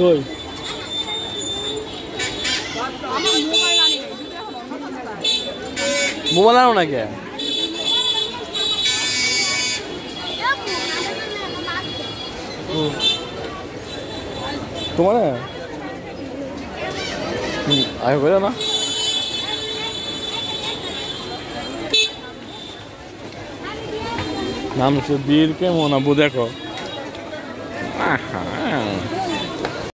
কই? মোবাইল আনো নাকি? তোমার? আয় হয়ে না। নাম সে বীর কেমন আবু দেখো। আহা।